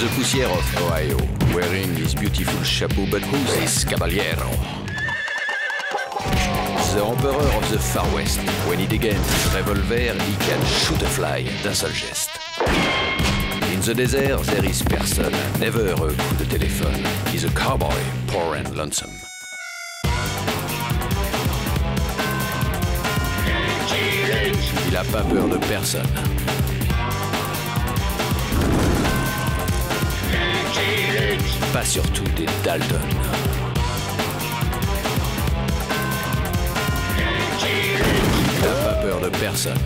the poussière of Ohio, wearing his beautiful chapeau, but who's this caballero? The emperor of the Far West. When he degains his revolver, he can shoot a fly d'un seul geste. In the desert, there is person, never a coup de téléphone. He's a cowboy, poor and lonesome. Il a pas peur de personne. Pas surtout des Dalton. Il a pas peur de personne.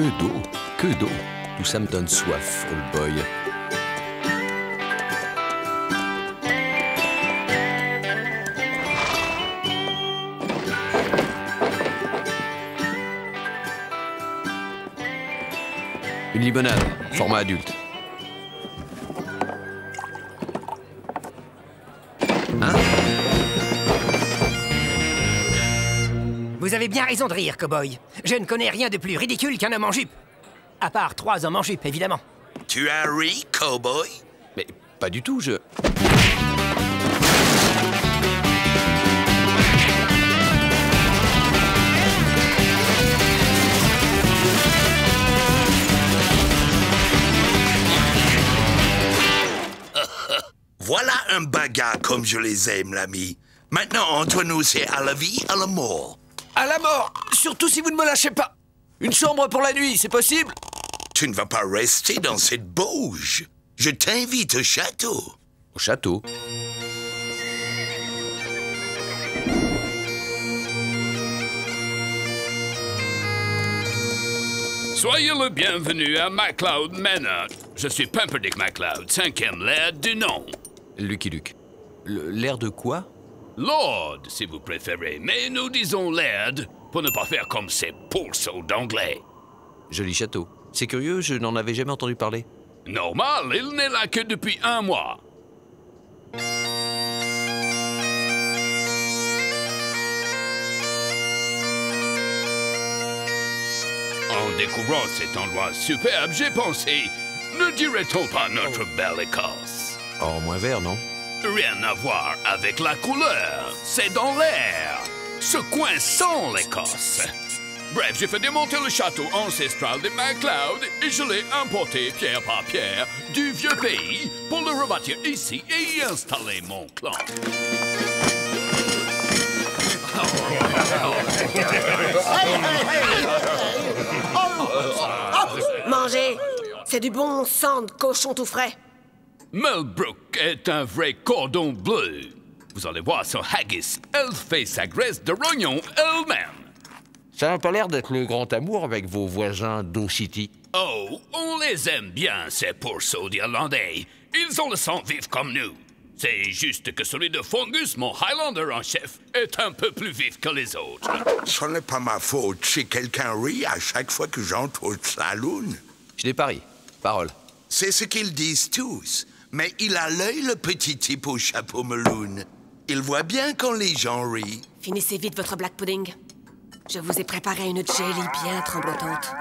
Que d'eau, que d'eau. Tout ça me donne soif, old boy. Une limonade, format adulte. Raison de rire, cowboy. Je ne connais rien de plus ridicule qu'un homme en jupe. À part trois hommes en jupe, évidemment. Tu as ri, cowboy? Mais pas du tout, je... Voilà un bagarre comme je les aime, l'ami. Maintenant, entre nous, c'est à la vie, à la mort. À la mort Surtout si vous ne me lâchez pas Une chambre pour la nuit, c'est possible? Tu ne vas pas rester dans cette bauge. Je t'invite au château. Au château. Soyez le bienvenu à MacLeod Manor. Je suis Pumperdick MacLeod, cinquième laird du nom. Lucky Luke. L'air de quoi? Lord, si vous préférez, mais nous disons laird pour ne pas faire comme ces pourceaux d'anglais. Joli château. C'est curieux, je n'en avais jamais entendu parler. Normal, il n'est là que depuis un mois. En découvrant cet endroit superbe, j'ai pensé, ne dirait-on pas notre belle Écosse? Oh, moins vert, non? Rien à voir avec la couleur, c'est dans l'air. Ce coin sent l'Écosse. Bref, j'ai fait démonter le château ancestral de MacLeod et je l'ai importé pierre par pierre du vieux pays pour le rebâtir ici et y installer mon clan. Mangez C'est du bon sang de cochon tout frais. Melbrook est un vrai cordon bleu. Vous allez voir son haggis. Elle fait sa graisse de rognon elle-même. Ça n'a pas l'air d'être le grand amour avec vos voisins d'O City. Oh, on les aime bien, ces pourceaux d'Irlandais. Ils ont le sang vif comme nous. C'est juste que celui de Fungus, mon Highlander en chef, est un peu plus vif que les autres. Ce n'est pas ma faute si quelqu'un rit à chaque fois que j'entre au saloon. Je l'ai pari. Parole. C'est ce qu'ils disent tous. Mais il a l'œil, le petit type au chapeau meloun. Il voit bien quand les gens rient. Finissez vite votre black pudding. Je vous ai préparé une jelly bien tremblotante.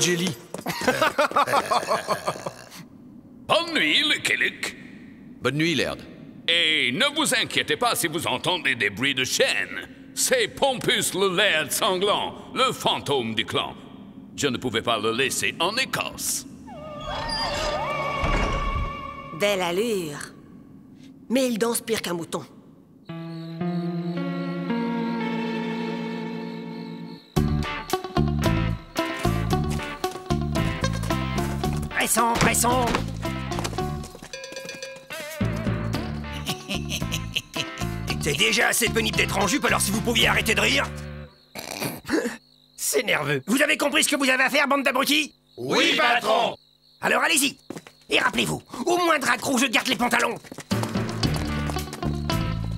Jelly. Bonne nuit, le. Bonne nuit, Laird. Et ne vous inquiétez pas si vous entendez des bruits de chaîne. C'est Pompus le laird sanglant, le fantôme du clan. Je ne pouvais pas le laisser en Écosse. Belle allure. Mais il danse pire qu'un mouton. pressons, pressons C'est déjà assez pénible d'être en jupe, alors si vous pouviez arrêter de rire. C'est nerveux. Vous avez compris ce que vous avez à faire, bande d'abrutis? Oui, patron. Alors allez-y. Et rappelez-vous, au moindre accroc, je garde les pantalons.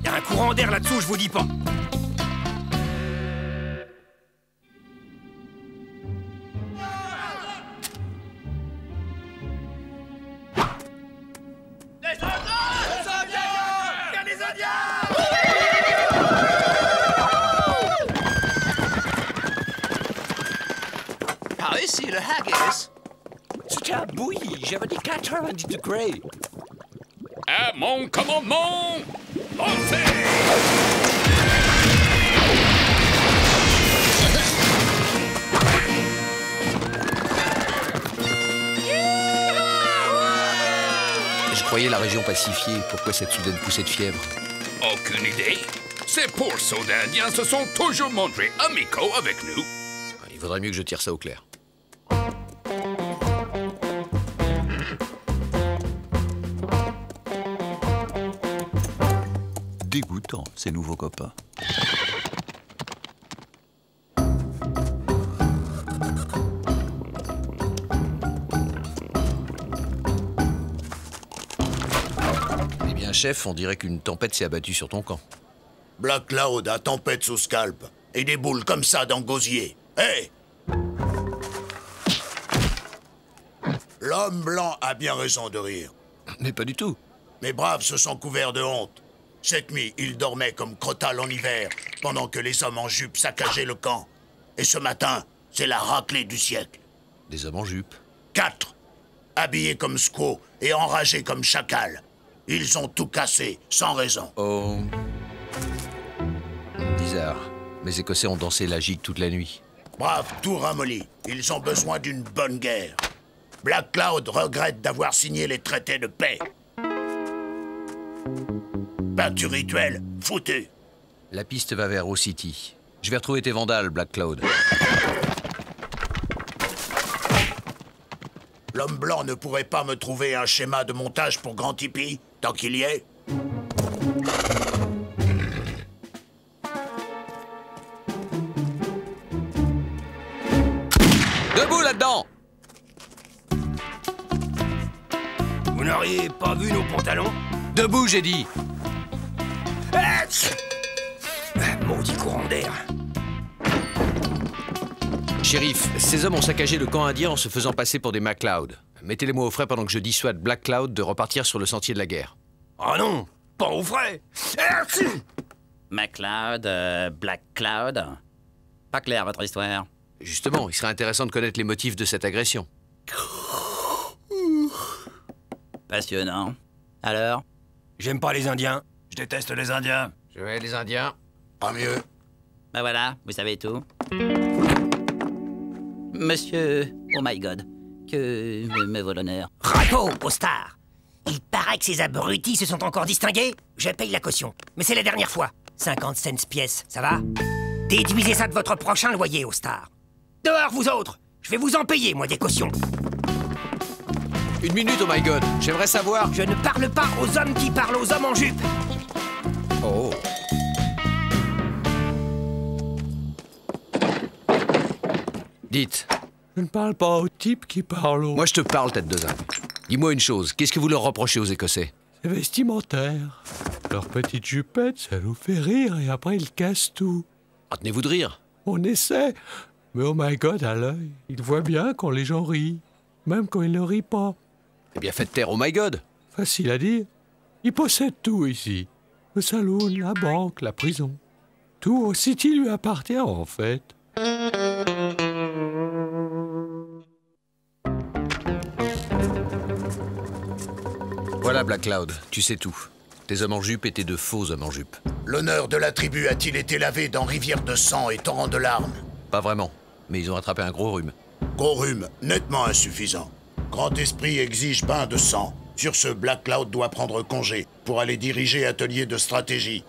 Il y a un courant d'air là-dessous, je vous dis pas. C'était à bouillie. J'avais dit 90 degrés. À mon commandement, lancez Je croyais la région pacifiée. Pourquoi cette soudaine poussée de fièvre? Aucune idée. Ces pauvres soldats indiens se sont toujours montrés amicaux avec nous. Il vaudrait mieux que je tire ça au clair. Dégoûtant, ces nouveaux copains. Eh bien, chef, on dirait qu'une tempête s'est abattue sur ton camp. Black Cloud a tempête sous scalp. Et des boules comme ça dans gosier. Hé L'homme blanc a bien raison de rire. Mais pas du tout. Mes braves se sont couverts de honte. Cette nuit, ils dormaient comme crotal en hiver, pendant que les hommes en jupe saccageaient le camp. Et ce matin, c'est la raclée du siècle. Des hommes en jupe. Quatre, habillés comme squaws et enragés comme chacals. Ils ont tout cassé, sans raison. Oh. Bizarre. Mes Écossais ont dansé la gigue toute la nuit. Brave, tout ramolli. Ils ont besoin d'une bonne guerre. Black Cloud regrette d'avoir signé les traités de paix. Peinture rituelle, foutu. La piste va vers O-City. Je vais retrouver tes vandales, Black Cloud. L'homme blanc ne pourrait pas me trouver un schéma de montage pour Grand Tipi, tant qu'il y est Debout là-dedans Vous n'auriez pas vu nos pantalons? Debout, j'ai dit Maudit courant d'air. Shérif, ces hommes ont saccagé le camp indien en se faisant passer pour des MacLeod. Mettez-les-moi au frais pendant que je dissuade Black Cloud de repartir sur le sentier de la guerre. Oh non, pas au frais. Ah, tch MacLeod, euh, Black Cloud. Pas clair votre histoire. Justement, il serait intéressant de connaître les motifs de cette agression. Passionnant. Alors? J'aime pas les Indiens. Je déteste les Indiens. Je vais les Indiens. Pas mieux. Ben voilà, vous savez tout. Monsieur, oh my god, que me, me vaut l'honneur. Rato, au star. Il paraît que ces abrutis se sont encore distingués. Je paye la caution. Mais c'est la dernière fois. 50 cents pièce, ça va? Déduisez ça de votre prochain loyer, au star. Dehors, vous autres Je vais vous en payer, moi, des cautions. Une minute, oh my god J'aimerais savoir... Je ne parle pas aux hommes qui parlent aux hommes en jupe. Oh Dites, Je ne parle pas au type qui parle au... moi je te parle, tête de zinc. Dis-moi une chose, qu'est-ce que vous leur reprochez aux Écossais? C'est vestimentaire. Leur petite jupette, ça nous fait rire et après ils cassent tout. Retenez-vous de rire. On essaie, mais oh my god, à l'œil, ils voient bien quand les gens rient, même quand ils ne rient pas. Eh bien, faites taire, oh my god Facile à dire. Ils possèdent tout ici. Le saloon, la banque, la prison. Tout au City lui appartient en fait. Voilà, Black Cloud, tu sais tout. Tes hommes en jupe étaient de faux hommes en jupe. L'honneur de la tribu a-t-il été lavé dans rivière de sang et torrent de larmes? Pas vraiment, mais ils ont attrapé un gros rhume. Gros rhume, nettement insuffisant. Grand esprit exige bain de sang. Sur ce, Black Cloud doit prendre congé pour aller diriger atelier de stratégie.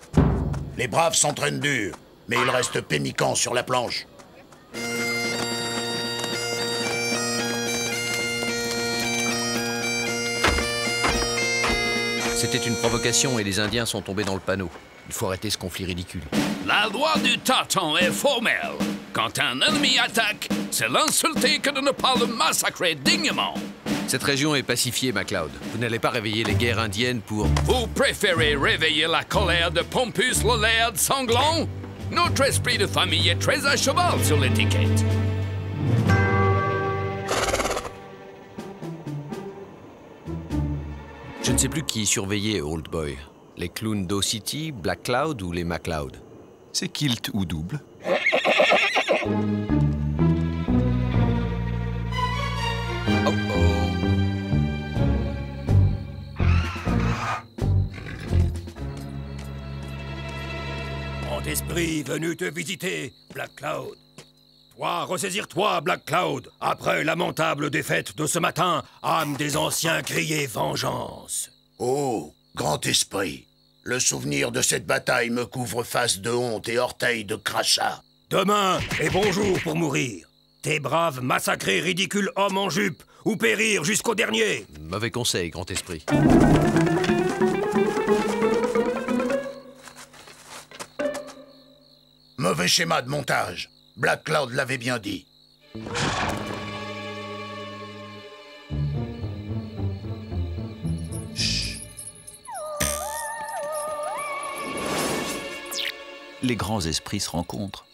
Les braves s'entraînent dur, mais ils restent péniquants sur la planche. C'était une provocation et les Indiens sont tombés dans le panneau. Il faut arrêter ce conflit ridicule. La loi du tâton est formelle. Quand un ennemi attaque, c'est l'insulter que de ne pas le massacrer dignement. Cette région est pacifiée, MacLeod. Vous n'allez pas réveiller les guerres indiennes pour... Vous préférez réveiller la colère de Pompus le laird sanglant? Notre esprit de famille est très à cheval sur l'étiquette. Je ne sais plus qui surveillait Old Boy. Les clowns d'O City, Black Cloud ou les MacLeod? C'est kilt ou double esprit venu te visiter, Black Cloud. Toi, ressaisir-toi, Black Cloud. Après lamentable défaite de ce matin, âme des anciens crier vengeance. Oh, grand esprit, le souvenir de cette bataille me couvre face de honte et orteils de crachat. Demain est bonjour pour mourir. Tes braves massacrés ridicules hommes en jupe ou périr jusqu'au dernier. Mauvais conseil, grand esprit. Mauvais schéma de montage. Black Cloud l'avait bien dit. Les grands esprits se rencontrent.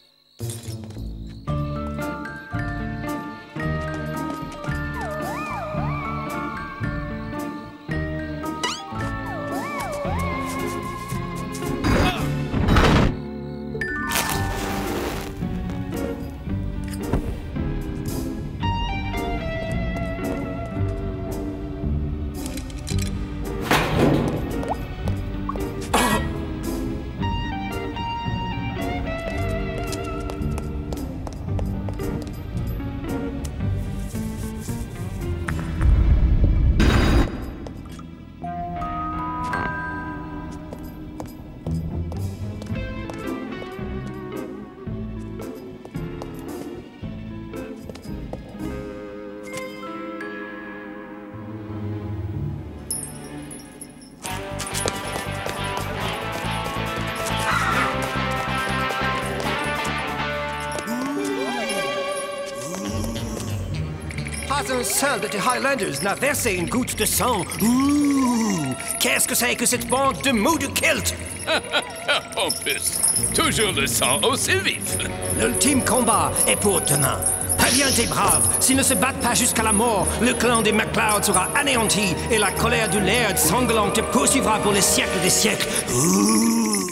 Pas un seul de tes Highlanders n'a versé une goutte de sang. Ouh! Qu'est-ce que c'est que cette bande de mous de kilt? Pompus, toujours le sang aussi vif. L'ultime combat est pour demain. Préviens tes braves, s'ils ne se battent pas jusqu'à la mort, le clan des MacLeod sera anéanti et la colère du laird sanglant te poursuivra pour les siècles des siècles. Ouh!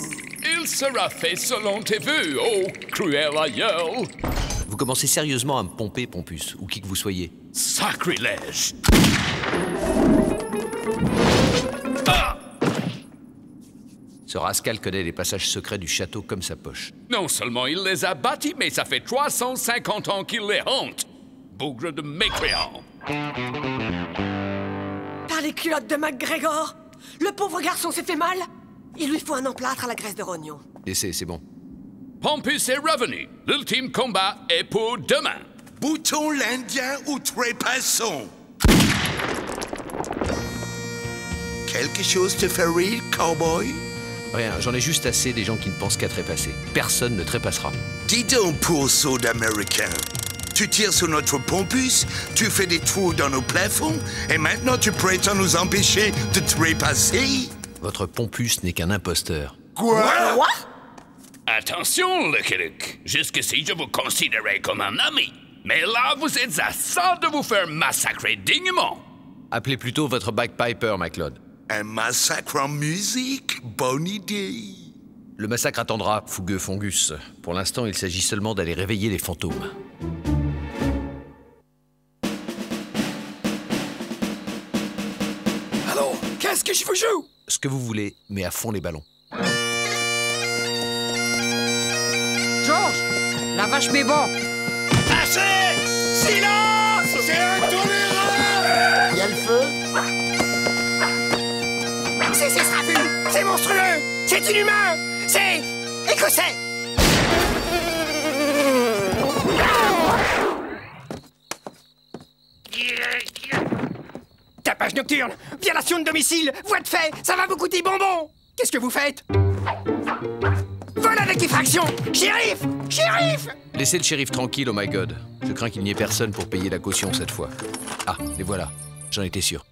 Il sera fait selon tes vues, ô cruel aïeul. Vous commencez sérieusement à me pomper, Pompus, ou qui que vous soyez. Sacrilège. Ce rascal connaît les passages secrets du château comme sa poche. Non seulement il les a bâtis, mais ça fait 350 ans qu'il les hante. Bougre de mécréant. Par les culottes de MacGregor Le pauvre garçon s'est fait mal Il lui faut un emplâtre à la graisse de rognon. Laissez, c'est bon. Pompus est revenu. L'ultime combat est pour demain. Bouton l'Indien ou trépassons Quelque chose te fait rire, cowboy? Rien, j'en ai juste assez des gens qui ne pensent qu'à trépasser. Personne ne trépassera. Dis donc, pourceau d'Américain. Tu tires sur notre pompus, tu fais des trous dans nos plafonds, et maintenant tu prétends nous empêcher de trépasser? Votre Pompus n'est qu'un imposteur. Quoi? Attention, Lucky Luke. Jusqu'ici, je vous considérais comme un ami. Mais là, vous êtes à ça de vous faire massacrer dignement. Appelez plutôt votre bagpiper, MacLeod. Un massacre en musique Bonne idée. Le massacre attendra, fougueux Fongus. Pour l'instant, il s'agit seulement d'aller réveiller les fantômes. Alors, qu'est-ce que je vous joue? Ce que vous voulez, mais à fond les ballons. Georges, la vache bon. Assez Silence! C'est intolérable Y a le feu. C'est vu C'est monstrueux. C'est inhumain. C'est écossais. Tapage nocturne. Violation de domicile. Voie de fait. Ça va vous coûter bonbon. Qu'est-ce que vous faites? Effraction Shérif Shérif Laissez le shérif tranquille, oh my god. Je crains qu'il n'y ait personne pour payer la caution cette fois. Ah, les voilà. J'en étais sûr.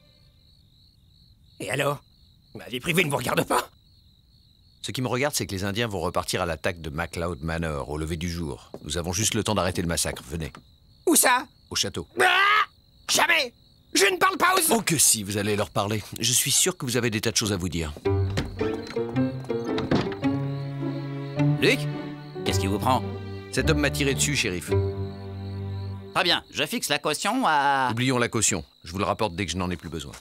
Et alors? Ma vie privée ne vous regarde pas? Ce qui me regarde, c'est que les Indiens vont repartir à l'attaque de MacLeod Manor au lever du jour. Nous avons juste le temps d'arrêter le massacre. Venez. Où ça? Au château. Ah Jamais Je ne parle pas aux... Oh que si, vous allez leur parler. Je suis sûr que vous avez des tas de choses à vous dire. Luc Qu'est-ce qui vous prend? Cet homme m'a tiré dessus, shérif. Très bien, je fixe la caution à... Oublions la caution. Je vous le rapporte dès que je n'en ai plus besoin.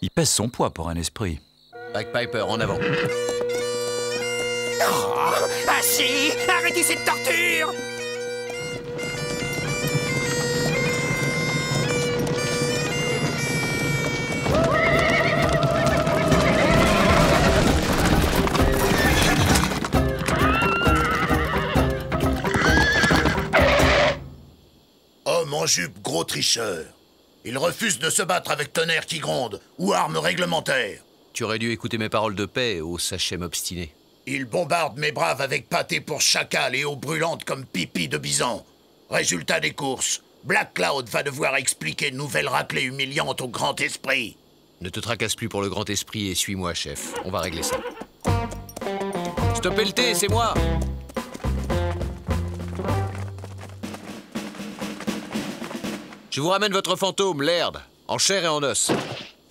Il pèse son poids pour un esprit. Bagpiper, en avant. Oh, ah si Arrêtez cette torture En jupe, gros tricheur. Il refuse de se battre avec tonnerre qui gronde ou arme réglementaire. Tu aurais dû écouter mes paroles de paix, ô sachet obstiné. Il bombarde mes braves avec pâté pour chacal et eau brûlante comme pipi de bison. Résultat des courses, Black Cloud va devoir expliquer une nouvelle raclée humiliante au grand esprit. Ne te tracasse plus pour le grand esprit et suis-moi, chef. On va régler ça. Stoppez le thé, c'est moi Je vous ramène votre fantôme, Laird, en chair et en os.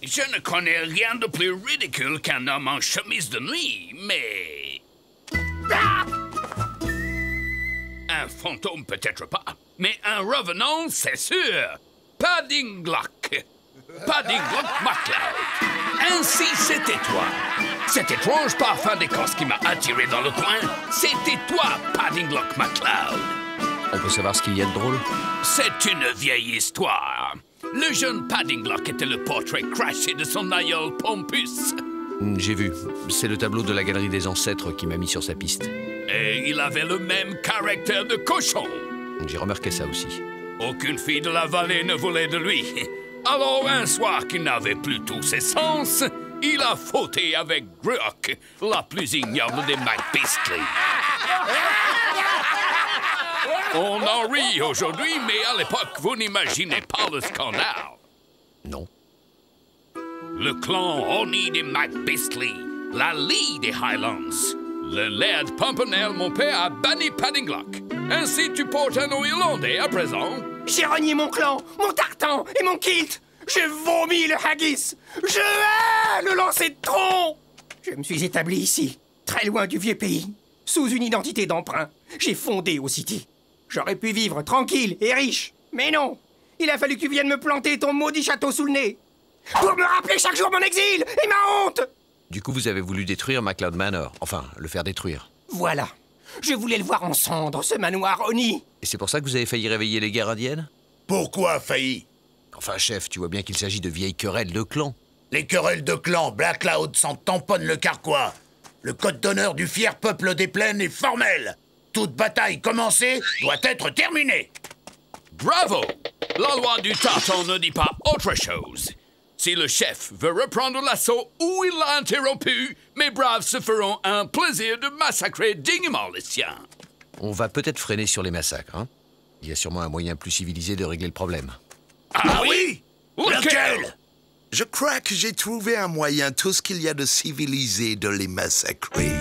Je ne connais rien de plus ridicule qu'un homme en chemise de nuit, mais... Un fantôme peut-être pas, mais un revenant, c'est sûr. Paddinglock. Paddinglock MacLeod. Ainsi, c'était toi. Cet étrange parfum d'Écosse qui m'a attiré dans le coin, c'était toi, Paddinglock MacLeod. On peut savoir ce qu'il y a de drôle? C'est une vieille histoire. Le jeune Paddinglock était le portrait craché de son aïeul Pompus. Hmm, J'ai vu. C'est le tableau de la galerie des ancêtres qui m'a mis sur sa piste. Et il avait le même caractère de cochon. J'ai remarqué ça aussi. Aucune fille de la vallée ne voulait de lui. Alors, un soir qu'il n'avait plus tous ses sens, il a fauté avec Gruok, la plus ignoble des McBeastly. On en rit aujourd'hui, mais à l'époque, vous n'imaginez pas le scandale. Non. Le clan Oni des McBeastly, la Lee des Highlands, le Laird Pompernel, mon père, a banni Paddinglock. Ainsi, tu portes un nom irlandais à présent. J'ai renié mon clan, mon tartan et mon kilt J'ai vomi le haggis Je hais le lancer de tronc Je me suis établi ici, très loin du vieux pays, sous une identité d'emprunt. J'ai fondé au City. J'aurais pu vivre tranquille et riche, mais non Il a fallu que tu viennes me planter ton maudit château sous le nez Pour me rappeler chaque jour mon exil et ma honte Du coup, vous avez voulu détruire MacLeod Manor. Enfin, le faire détruire. Voilà Je voulais le voir en cendres, ce manoir Oni Et c'est pour ça que vous avez failli réveiller les guerres indiennes? Pourquoi failli? Enfin, chef, tu vois bien qu'il s'agit de vieilles querelles de clans. Les querelles de clans, Black Cloud s'en tamponne le carquois. Le code d'honneur du fier peuple des plaines est formel. Toute bataille commencée doit être terminée. Bravo La loi du tartan ne dit pas autre chose. Si le chef veut reprendre l'assaut où il l'a interrompu, mes braves se feront un plaisir de massacrer dignement les siens. On va peut-être freiner sur les massacres, hein Il y a sûrement un moyen plus civilisé de régler le problème. Ah oui? Lequel? Je crois que j'ai trouvé un moyen tout ce qu'il y a de civilisé de les massacrer.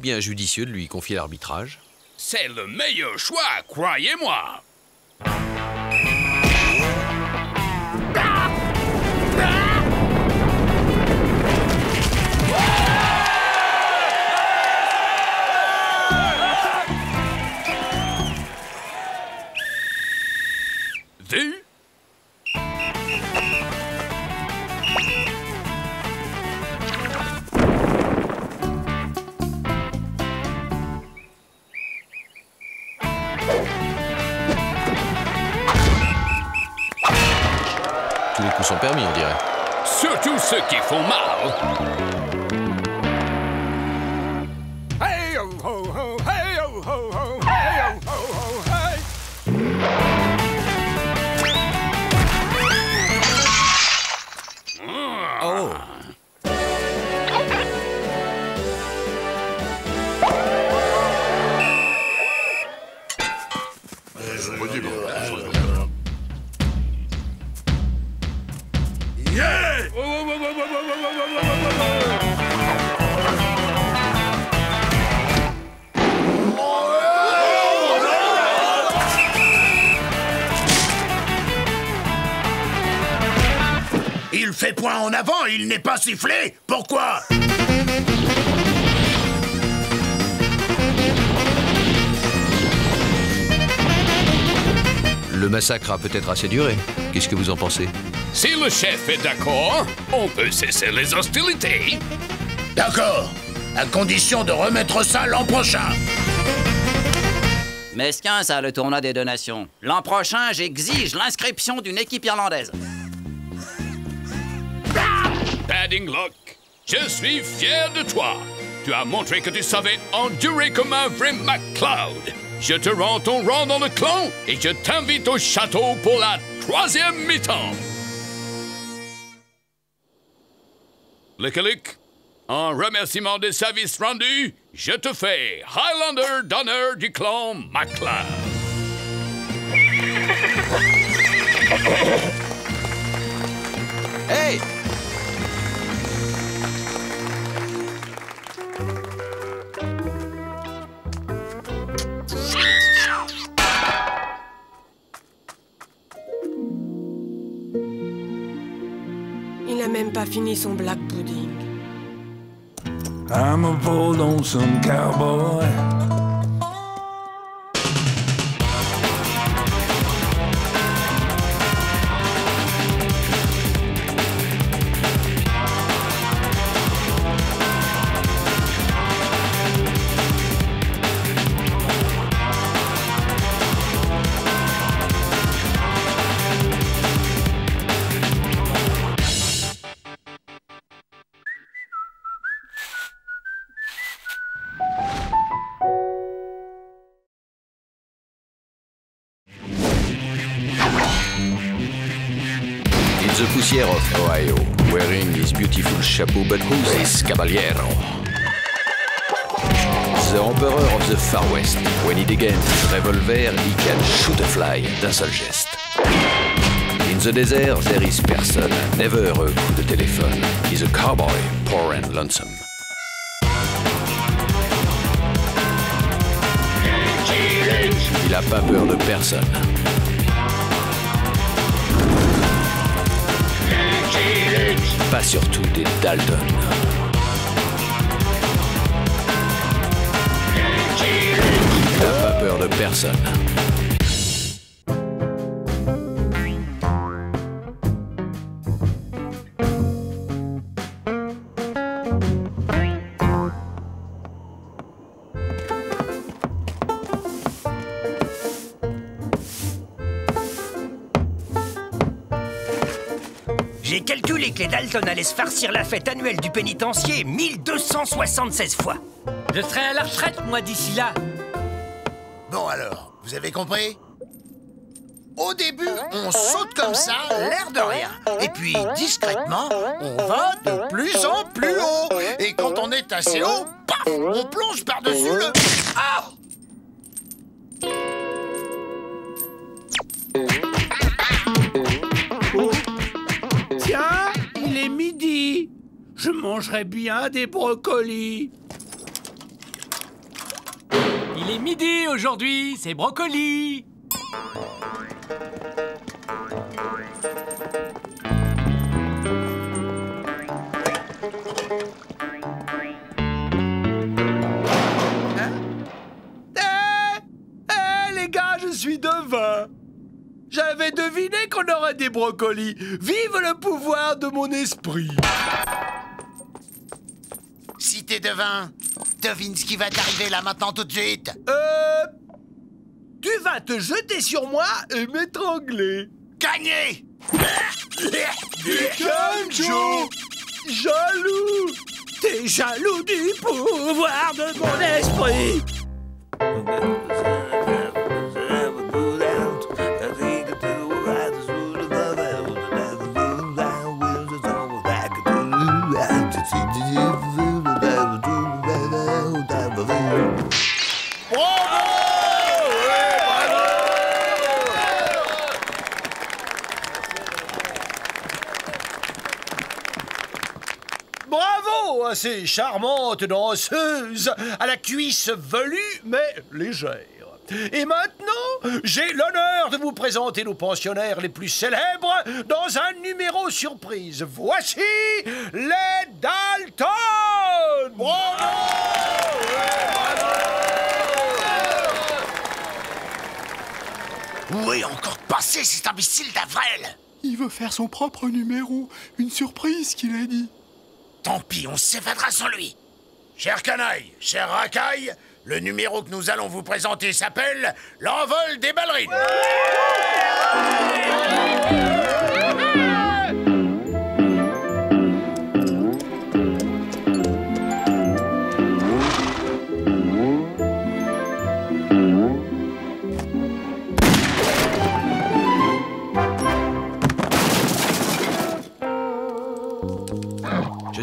Bien judicieux de lui confier l'arbitrage? C'est le meilleur choix, croyez-moi. Avant, il n'est pas sifflé Pourquoi? Le massacre a peut-être assez duré. Qu'est-ce que vous en pensez? Si le chef est d'accord, on peut cesser les hostilités. D'accord, à condition de remettre ça l'an prochain. Mesquin, ça, le tournoi des donations. L'an prochain, j'exige l'inscription d'une équipe irlandaise. Je suis fier de toi. Tu as montré que tu savais endurer comme un vrai MacLeod. Je te rends ton rang dans le clan et je t'invite au château pour la troisième mi-temps. Lickalick, en remerciement des services rendus, je te fais Highlander d'honneur du clan MacLeod. Hey même pas fini son black pudding. I'm a poor lonesome cowboy. Wearing his beautiful chapeau, but who's this caballero? The Emperor of the Far West. When he degains his revolver, he can shoot a fly d'un seul geste. In the desert, there is person, never a coup de téléphone. He's a cowboy, poor and lonesome. Il a pas peur de personne. Pas surtout des Dalton. N'a pas peur de personne. Dalton allaient se farcir la fête annuelle du pénitencier 1276 fois. Je serai à la retraite, moi, d'ici là. Bon alors, vous avez compris? Au début, on saute comme ça, l'air de rien. Et puis, discrètement, on va de plus en plus haut. Et quand on est assez haut, paf, on plonge par-dessus le... Ah Je mangerai bien des brocolis. Il est midi aujourd'hui, c'est brocoli. Eh Eh, les gars, je suis devin. J'avais deviné qu'on aurait des brocolis. Vive le pouvoir de mon esprit. Si t'es devin, devine ce qui va t'arriver là maintenant tout de suite. Euh... Tu vas te jeter sur moi et m'étrangler. Gagné. Joe Jaloux. T'es jaloux du pouvoir de mon esprit Bravo à ces charmantes danseuses à la cuisse velue mais légère. Et maintenant, j'ai l'honneur de vous présenter nos pensionnaires les plus célèbres dans un numéro surprise. Voici les Dalton Où est encore passé cet imbécile d'Avrel? Il veut faire son propre numéro. Une surprise qu'il a dit. Tant pis, on s'évadera sans lui. Cher canaille, cher racaille, le numéro que nous allons vous présenter s'appelle L'envol des ballerines.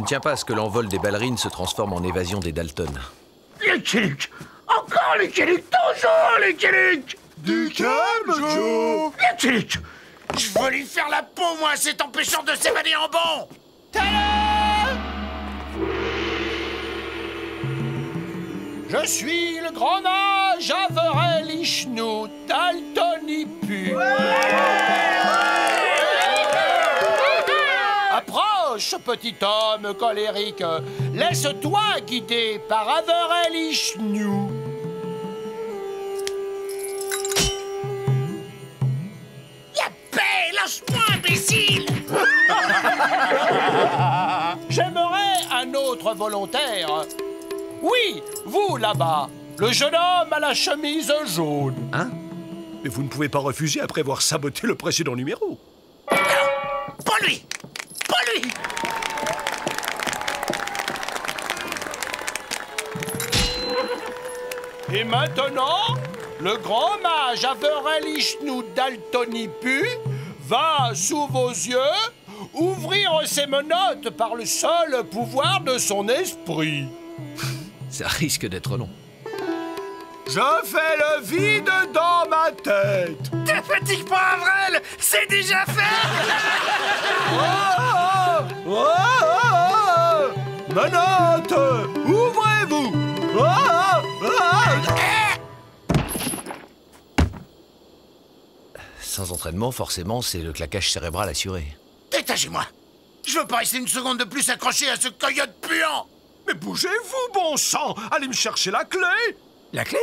Tiens pas à ce que l'envol des ballerines se transforme en évasion des Dalton. Les Encore les Toujours les Killuks Du calme, Joe. Les Je veux lui faire la peau, moi, c'est empêchant de s'évader en bon Je suis le grand mage Averell Ishnu Daltonipu. Approche, petit homme colérique. Laisse-toi guider par Averell Ishnu. La paix Lâche-moi, imbécile J'aimerais un autre volontaire. Oui, vous là-bas, le jeune homme à la chemise jaune. Hein? Mais vous ne pouvez pas refuser après avoir saboté le précédent numéro. Pas lui Pas lui Et maintenant, le grand mage Averell Daltonipu va, sous vos yeux, ouvrir ses menottes par le seul pouvoir de son esprit. Ça risque d'être long. Je fais le vide dans ma tête. Te fatigue pas, Avrel C'est déjà fait Oh, oh, oh, oh. Ouvrez-vous. Oh, oh, oh. Sans entraînement, forcément, c'est le claquage cérébral assuré. Détachez-moi Je veux pas rester une seconde de plus accroché à ce coyote puant Mais bougez-vous, bon sang Allez me chercher la clé La clé?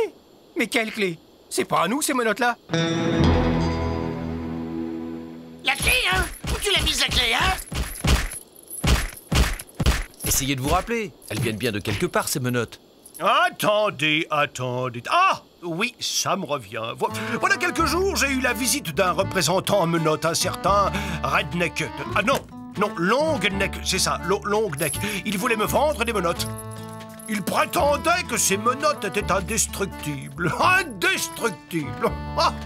Mais quelle clé? C'est pas à nous, ces menottes-là La clé, hein? Où tu l'as mise, la clé, hein? Essayez de vous rappeler. Elles viennent bien de quelque part, ces menottes. Attendez, attendez. Ah Oui, ça me revient. Vo- Voilà quelques jours, j'ai eu la visite d'un représentant en menottes, un certain Redneck. Ah non, non, Longneck, c'est ça, Lo- Longneck. Il voulait me vendre des menottes. Il prétendait que ces menottes étaient indestructibles. Indestructibles Ah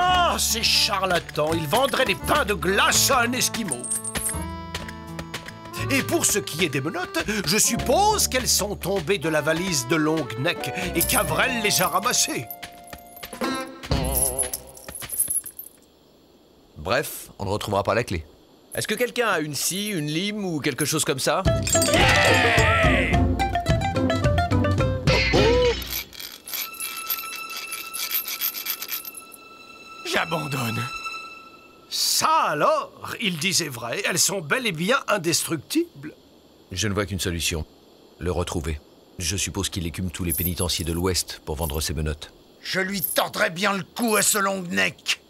Ah, ces charlatans, ils vendraient des pains de glace à un Esquimau. Et pour ce qui est des menottes, je suppose qu'elles sont tombées de la valise de Longneck et qu'Avrel les a ramassées. Bref, on ne retrouvera pas la clé. Est-ce que quelqu'un a une scie, une lime ou quelque chose comme ça? J'abandonne. Ça alors, il disait vrai, elles sont bel et bien indestructibles. Je ne vois qu'une solution. Le retrouver. Je suppose qu'il écume tous les pénitenciers de l'Ouest pour vendre ses menottes. Je lui tordrai bien le cou à ce long neck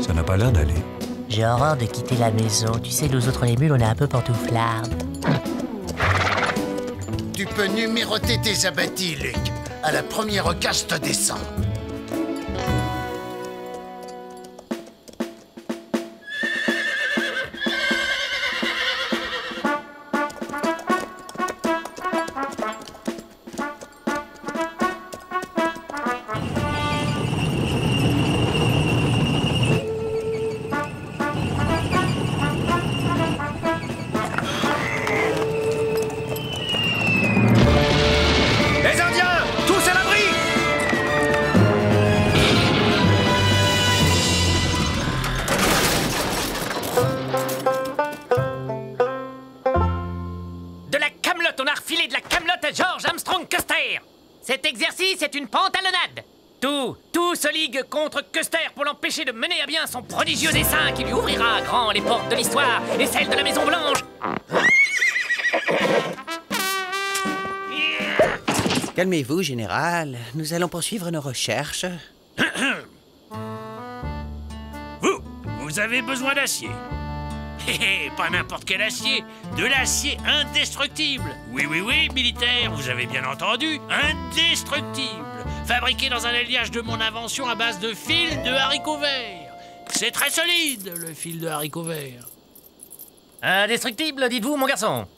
Ça n'a pas l'air d'aller. J'ai horreur de quitter la maison. Tu sais, nous autres les mules, on est un peu pantouflards. Tu peux numéroter tes abattis, Luc. À la première caste descend. Les son prodigieux dessin qui lui ouvrira grand les portes de l'histoire et celles de la Maison Blanche. Calmez-vous, général. Nous allons poursuivre nos recherches. Vous, vous avez besoin d'acier. Pas n'importe quel acier, de l'acier indestructible. Oui, oui, oui, militaire, vous avez bien entendu, indestructible. Fabriqué dans un alliage de mon invention à base de fil de haricots verts. C'est très solide, le fil de haricots verts. Indestructible, dites-vous, mon garçon.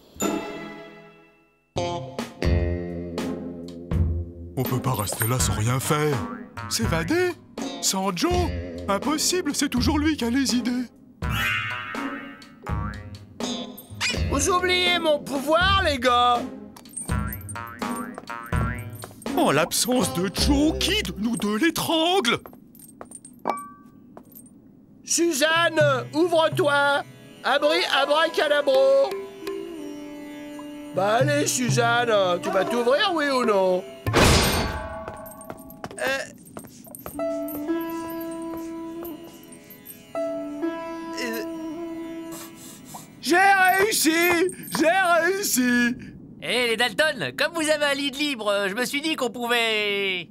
On peut pas rester là sans rien faire. S'évader Sans Joe Impossible, c'est toujours lui qui a les idées. Vous oubliez mon pouvoir, les gars En l'absence de Joe, qui de nous deux l'étrangle Suzanne, ouvre-toi. Abri, abracadabro Bah allez, Suzanne, tu vas t'ouvrir, oui ou non? J'ai réussi J'ai réussi. Eh les Dalton, comme vous avez un lit libre, je me suis dit qu'on pouvait...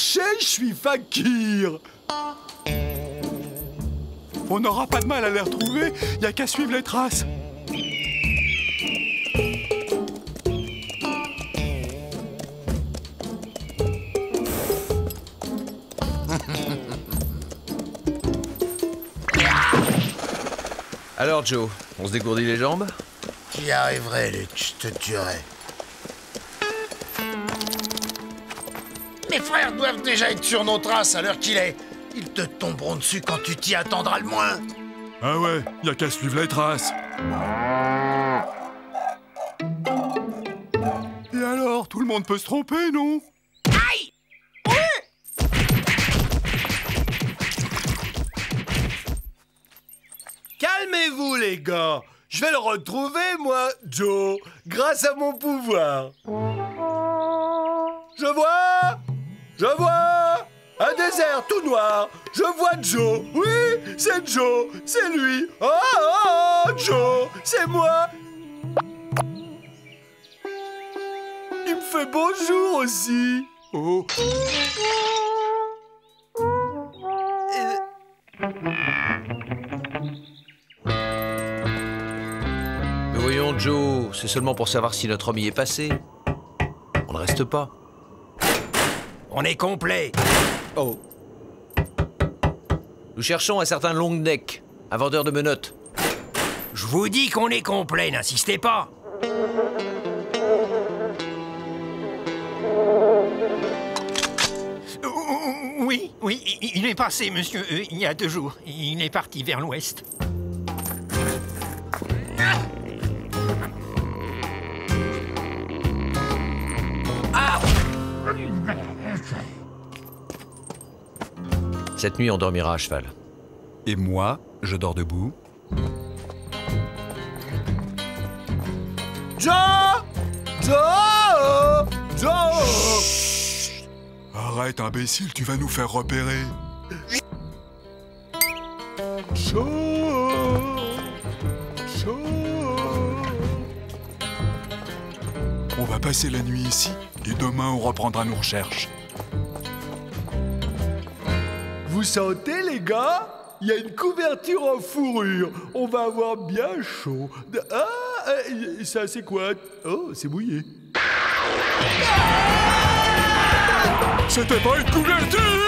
marché, je suis fakir On n'aura pas de mal à les retrouver, y a qu'à suivre les traces. Alors, Joe, on se dégourdit les jambes? J'y arriverai, Luke, je te tuerai. Frères doivent déjà être sur nos traces à l'heure qu'il est. Ils te tomberont dessus quand tu t'y attendras le moins. Ah ouais, y a qu'à suivre les traces. Et alors, tout le monde peut se tromper, non? Calmez-vous, les gars Je vais le retrouver, moi, Joe, grâce à mon pouvoir. Je vois Je vois Un désert tout noir. Je vois Joe. Oui, c'est Joe. C'est lui. Oh, oh, oh, Joe. C'est moi. Il me fait bonjour aussi. Oh. Voyons, Joe, c'est seulement pour savoir si notre homme y est passé. On ne reste pas. On est complet. Oh. Nous cherchons un certain long neck, un vendeur de menottes. Je vous dis qu'on est complet, n'insistez pas. Oui, oui, i- il est passé, monsieur, euh, il y a deux jours. Il est parti vers l'ouest. Cette nuit, on dormira à cheval. Et moi, je dors debout. Joe Joe Joe Arrête, imbécile, tu vas nous faire repérer. On va passer la nuit ici et demain on reprendra nos recherches. Vous sentez, les gars? Il y a une couverture en fourrure. On va avoir bien chaud. Ah euh, Ça, c'est quoi? Oh, c'est mouillé. C'était pas une couverture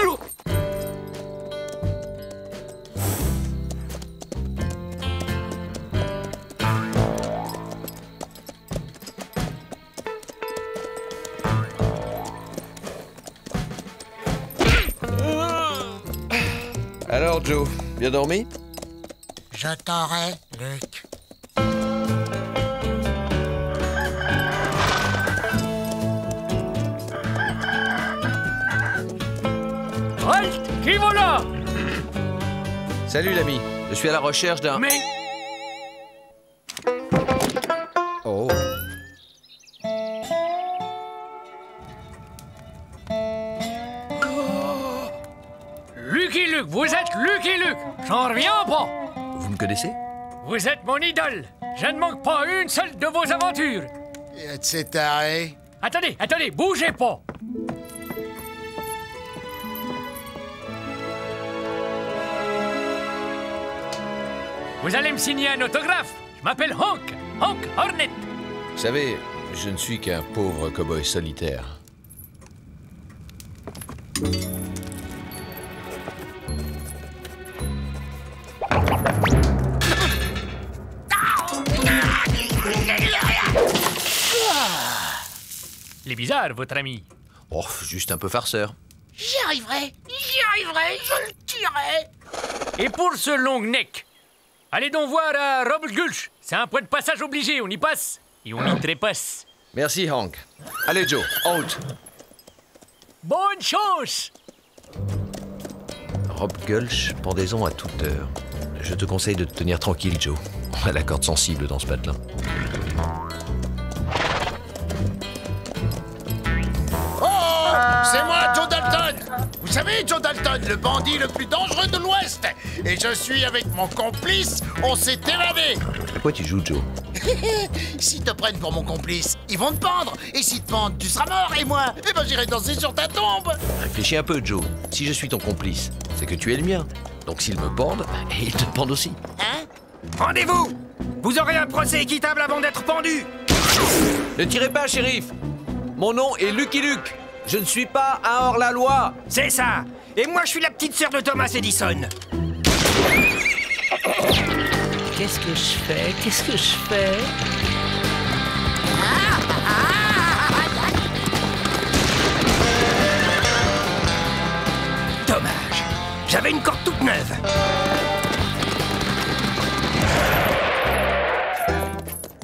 bien dormi Je t'aurai, Luc. Halt Qui va là Salut, l'ami. Je suis à la recherche d'un... Mais... Luke, vous êtes Lucky Luke J'en reviens pas. Vous me connaissez? Vous êtes mon idole. Je ne manque pas une seule de vos aventures. C'est taré. Attendez, attendez, bougez pas. Vous allez me signer un autographe. Je m'appelle Honk Honk Hornet. Vous savez, je ne suis qu'un pauvre cow-boy solitaire. Il est bizarre, votre ami. Oh, juste un peu farceur. J'y arriverai J'y arriverai Je le tuerai Et pour ce long neck Allez donc voir à Rob Gulch C'est un point de passage obligé, on y passe et on y trépasse. Merci, Hank. Allez, Joe, out. Bonne chance Rob Gulch, pendaison à toute heure. Je te conseille de te tenir tranquille, Joe. On a la corde sensible dans ce patelin. C'est moi, Joe Dalton. Vous savez, Joe Dalton, le bandit le plus dangereux de l'Ouest. Et je suis avec mon complice, on s'est évadé À quoi tu joues, Joe S'ils te prennent pour mon complice, ils vont te pendre. Et s'ils te pendent, tu seras mort, et moi Eh ben j'irai danser sur ta tombe. Réfléchis un peu, Joe. Si je suis ton complice, c'est que tu es le mien. Donc s'ils me pendent, ils te pendent aussi. Hein Rendez-vous. Vous aurez un procès équitable avant d'être pendu. Ne tirez pas, shérif. Mon nom est Lucky Luke. Je ne suis pas un hors-la-loi. C'est ça. Et moi, je suis la petite sœur de Thomas Edison. Qu'est-ce que je fais? Qu'est-ce que je fais? Dommage. J'avais une corde toute neuve.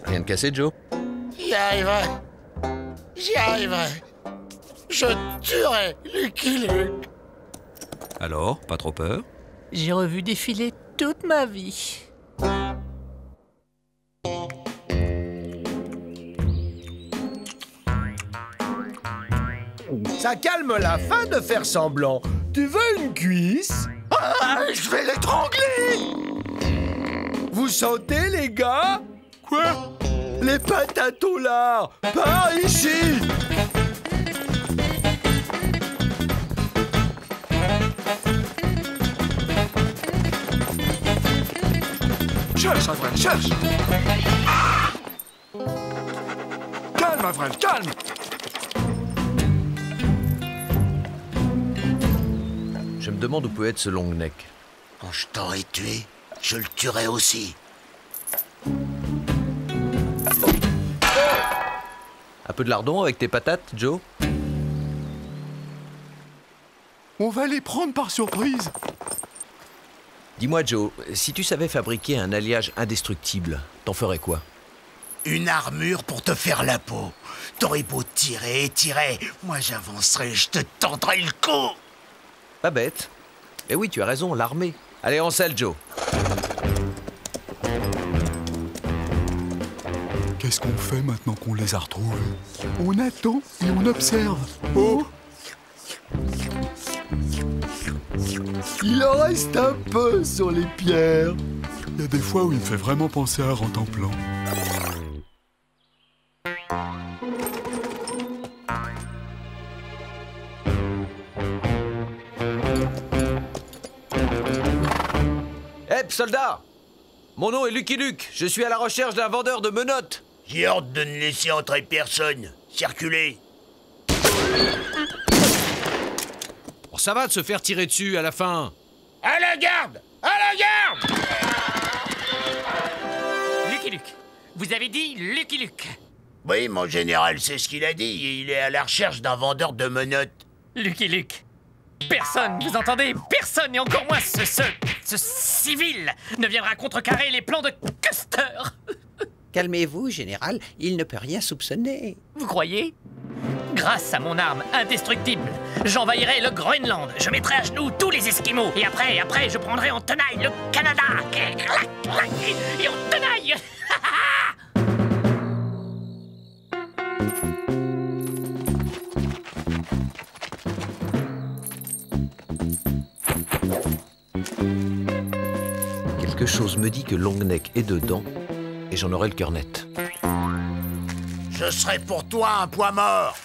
Rien de cassé, Joe? J'y arriverai. J'y arriverai Je tuerai Lucky Luke Alors, pas trop peur J'ai revu défiler toute ma vie. Ça calme la faim de faire semblant. Tu veux une cuisse Ah, je vais l'étrangler. Vous sentez, les gars? Quoi? Les patates au lard. Par ici Cherche, Alfred, cherche Calme, Alfred, calme Je me demande où peut être ce long neck. Quand je t'aurai tué, je le tuerai aussi. Un peu de lardon avec tes patates, Joe? On va les prendre par surprise. Dis-moi, Joe, si tu savais fabriquer un alliage indestructible, t'en ferais quoi? Une armure pour te faire la peau. T'aurais beau tirer et tirer, moi j'avancerai, je te tendrai le cou. Pas bête. Eh oui, tu as raison, l'armée. Allez, en selle, Joe. Qu'est-ce qu'on fait maintenant qu'on les a retrouvés? On attend et on observe. Oh Il en reste un peu sur les pierres. Il y a des fois où il me fait vraiment penser à Rantanplan. Hep, soldat Mon nom est Lucky Luke. Je suis à la recherche d'un vendeur de menottes. J'ai ordre de ne laisser entrer personne. Circulez. Bon, ça va de se faire tirer dessus à la fin. À la garde À la garde Lucky Luke. Vous avez dit Lucky Luke. Oui, mon général, c'est ce qu'il a dit. Il est à la recherche d'un vendeur de menottes. Lucky Luke. Personne, vous entendez? Personne, et encore moins ce, ce, ce civil, ne viendra contrecarrer les plans de Custer. Calmez-vous, général, il ne peut rien soupçonner. Vous croyez? Grâce à mon arme indestructible, j'envahirai le Groenland, je mettrai à genoux tous les Esquimaux, et après, après, je prendrai en tenaille le Canada. Et en tenaille Quelque chose me dit que Longneck est dedans et j'en aurai le cœur net. Je serai pour toi un poids mort.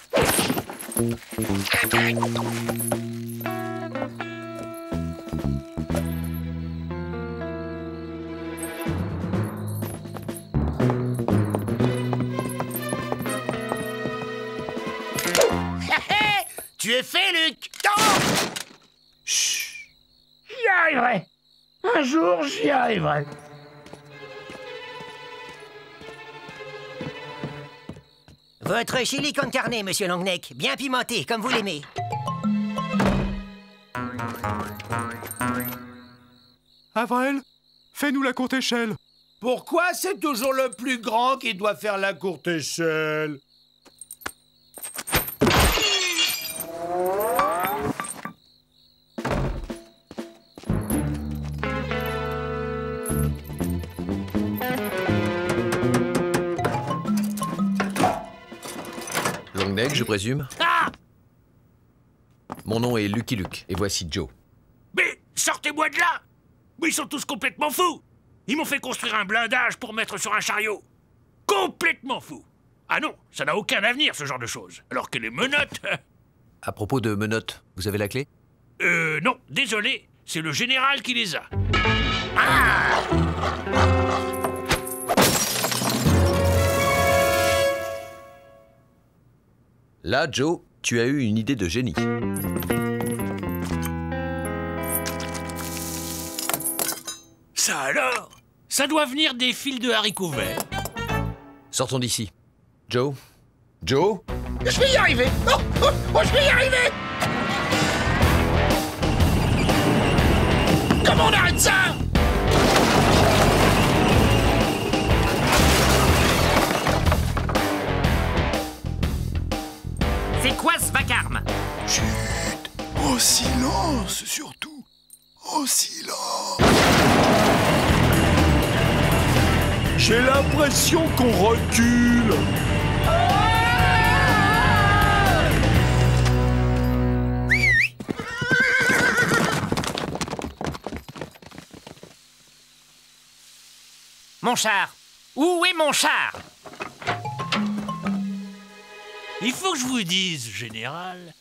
tu es fait, Luc J'y arriverai. Un jour, j'y arriverai. Votre chili con carne, monsieur Longneck. Bien pimenté, comme vous l'aimez. Avril, fais-nous la courte échelle. Pourquoi c'est toujours le plus grand qui doit faire la courte échelle? Longneck, je présume Ah Mon nom est Lucky Luke et voici Joe. Mais sortez-moi de là Mais ils sont tous complètement fous Ils m'ont fait construire un blindage pour mettre sur un chariot. Complètement fou Ah non, ça n'a aucun avenir, ce genre de choses. Alors que les menottes... À propos de menottes, vous avez la clé? Euh, non, désolé, c'est le général qui les a. Là, Joe, tu as eu une idée de génie. Ça alors? Ça doit venir des fils de haricots verts. Sortons d'ici. Joe? Joe? Je vais y arriver Oh, oh, oh, je vais y arriver Comment on arrête ça? Quoi ce vacarme? Au silence, surtout. Au silence. J'ai l'impression qu'on recule. Mon char Où est mon char? Il faut que je vous dise, général,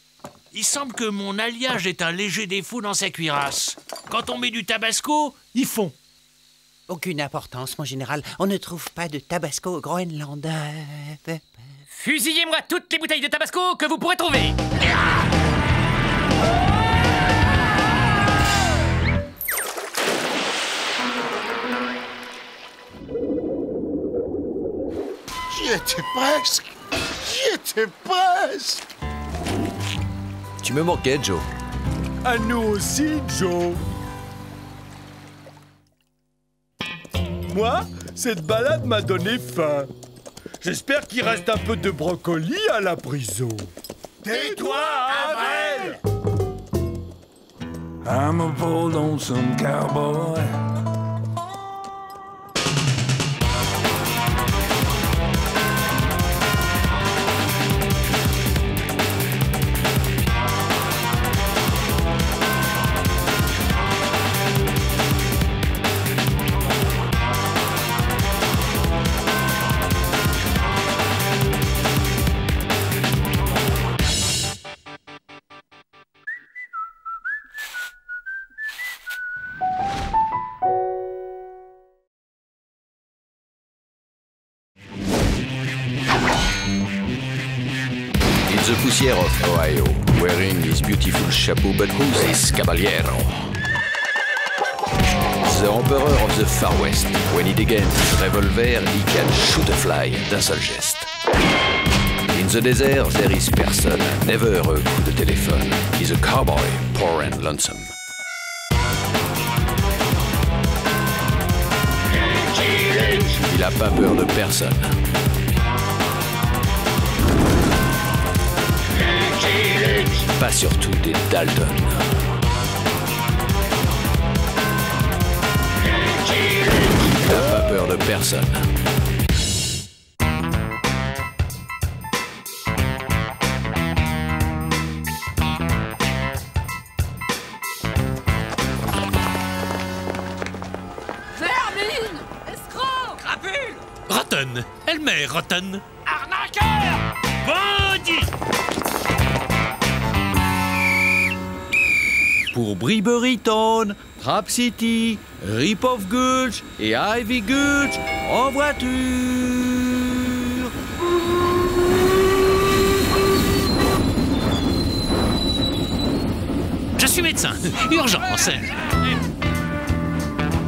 il semble que mon alliage est un léger défaut dans sa cuirasse. Quand on met du tabasco, ils font. Aucune importance, mon général. On ne trouve pas de tabasco au Groenland. Fusillez-moi toutes les bouteilles de tabasco que vous pourrez trouver J'y étais presque. J'y étais presque. Tu me manquais, Joe. À nous aussi, Joe. Moi, cette balade m'a donné faim. J'espère qu'il reste un peu de brocoli à la prison. Tais-toi, Avril I'm a lonesome cowboy. Chapeau, but who's this caballero? The Emperor of the Far West. When he degains his revolver, he can shoot a fly d'un seul geste. In the desert, there is person, never a coup de téléphone. He's a cowboy, poor and lonesome. Il a pas peur de personne. Pas surtout des Dalton. Il n'a pas peur de personne. Vermine! Escroc! Crapule Rotten! Elle-même Rotten Pour Briberyton, Trap City, Rip of Gulch et Ivy Gulch en voiture. Je suis médecin. Urgence.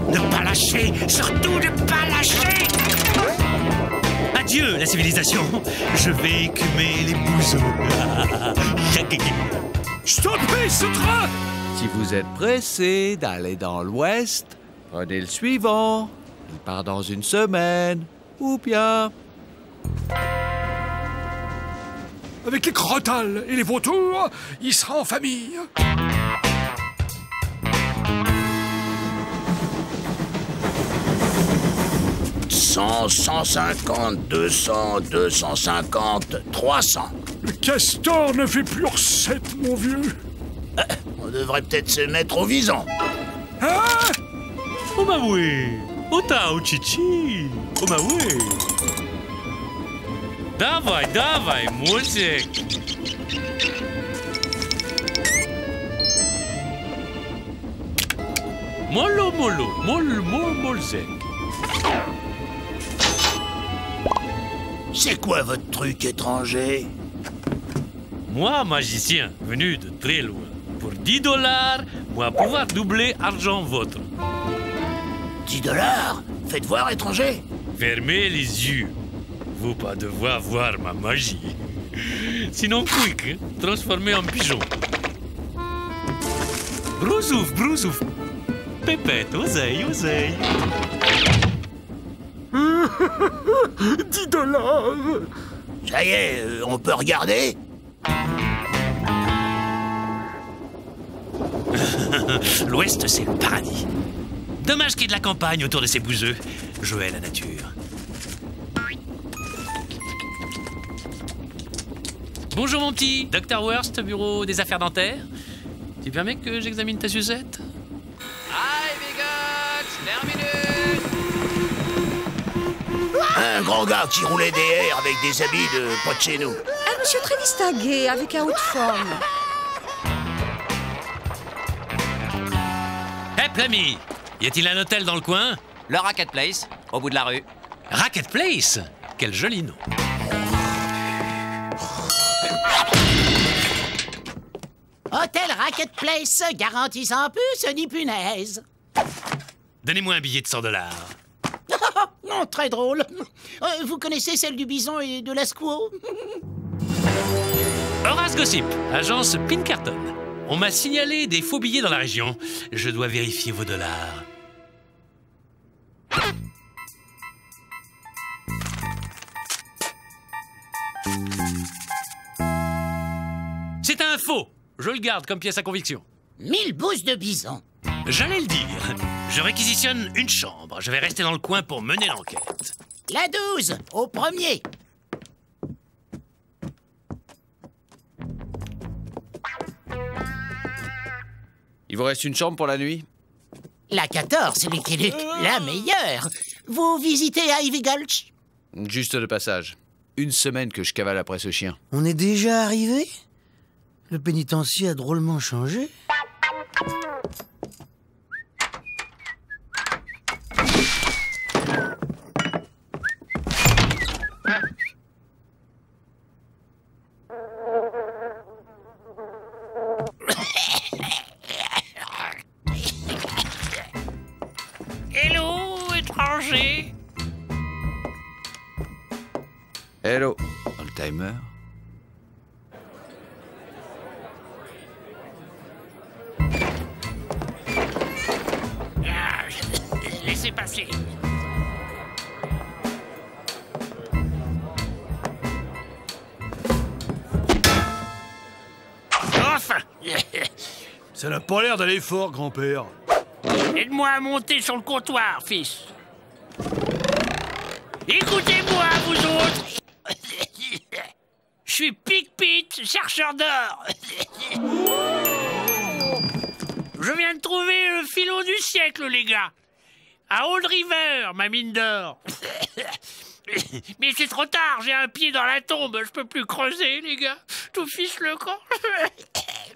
Ne pas lâcher Surtout ne pas lâcher Adieu, la civilisation Je vais écumer les bouseux. Stoppez ce train Si vous êtes pressé d'aller dans l'ouest, prenez le suivant. Il part dans une semaine. Ou bien... Avec les crotales et les vautours, il sera en famille. Cent, 150, 200, 250, 300. Le castor ne fait plus recette, mon vieux. On devrait peut-être se mettre au visant. Hein Oh bah oui Ota uchichi Oh bah oui Dawaj, dawaj, młodziek Molo, molo, mol, mol, molzek C'est quoi votre truc étranger? Moi, magicien, venu de très loin. Pour 10 dollars, moi pouvoir doubler argent votre. 10 dollars? Faites voir, étranger Fermez les yeux. Vous pas devoir voir ma magie. Sinon, quick, hein, transformé en pigeon. Brousouf, brousouf. Pépette, oseille, oseille. 10 dollars Ça y est, euh, on peut regarder? L'Ouest, c'est le paradis. Dommage qu'il y ait de la campagne autour de ces bouseux. Je hais la nature. Bonjour mon petit, Dr Worst, bureau des affaires dentaires. Tu permets que j'examine ta sucette? Un grand gars qui roulait des airs avec des habits de pas de chez nous. Un monsieur très distingué, avec un haut de forme. Hé, l'ami Y a-t-il un hôtel dans le coin? Le Racket Place, au bout de la rue. Racket Place? Quel joli nom. Hôtel Racket Place, garantissant plus ni punaise. Donnez-moi un billet de 100 dollars. non, très drôle. Euh, vous connaissez celle du bison et de la squaw? Horace Gossip, agence Pinkerton. On m'a signalé des faux billets dans la région. Je dois vérifier vos dollars. C'est un faux. Je le garde comme pièce à conviction. Mille bousses de bison. J'allais le dire. Je réquisitionne une chambre. Je vais rester dans le coin pour mener l'enquête. La douze, au premier. Il vous reste une chambre pour la nuit? La 14, Lucky Luke, la meilleure. Vous visitez Ivy Gulch? Juste de passage. Une semaine que je cavale après ce chien. On est déjà arrivé? Le pénitencier a drôlement changé. Ah, Laissez passer. Enfin Ça n'a pas l'air d'aller fort, grand-père. Aide-moi à monter sur le comptoir, fils. Écoutez-moi, vous autres. Je suis Pic-Pit, chercheur d'or. Je viens de trouver le filon du siècle, les gars. À Old River, ma mine d'or. Mais c'est trop tard, j'ai un pied dans la tombe, je peux plus creuser, les gars. Tout fiche le camp.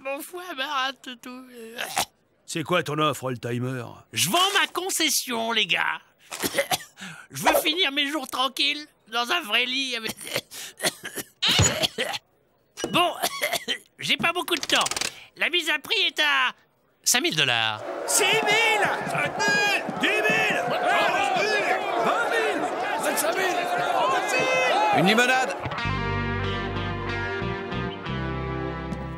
Mon foie m'arrête tout. C'est quoi ton offre, old-timer Je vends ma concession, les gars. Je veux finir mes jours tranquilles, dans un vrai lit avec... Bon, j'ai pas beaucoup de temps. La mise à prix est à 5000 dollars. 6 000 5 000 10 000 20 000 25 000 Une limonade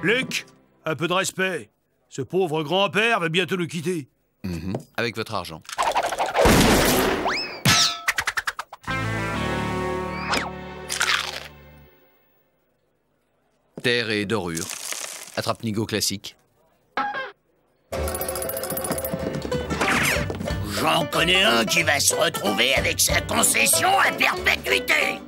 Luc, un peu de respect. Ce pauvre grand-père va bientôt nous quitter. Mhm, Avec votre argent. Terre et dorure. Attrape-nigo classique. J'en connais un qui va se retrouver avec sa concession à perpétuité.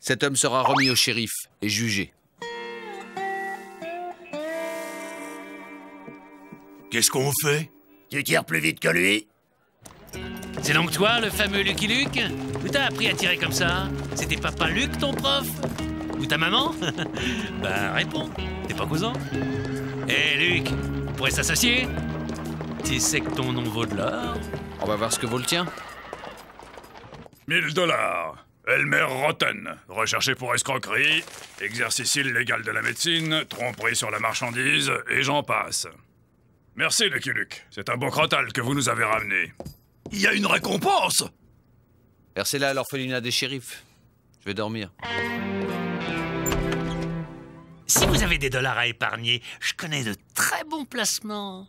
Cet homme sera remis au shérif et jugé. Qu'est-ce qu'on fait? Tu tires plus vite que lui C'est donc toi, le fameux Lucky Luke Où t'as appris à tirer comme ça C'était papa Luc, ton prof Ou ta maman Ben, réponds. T'es pas cousin Hé, Luc, on pourrait s'associer Tu sais que ton nom vaut de l'or On va voir ce que vaut le tien. 1000 dollars. Elmer Rotten, recherché pour escroquerie, exercice illégal de la médecine, tromperie sur la marchandise, et j'en passe. Merci, Lucky Luke. C'est un beau crotal que vous nous avez ramené. Il y a une récompense Versez-la à l'orphelinat des shérifs. Je vais dormir. Si vous avez des dollars à épargner, je connais de très bons placements.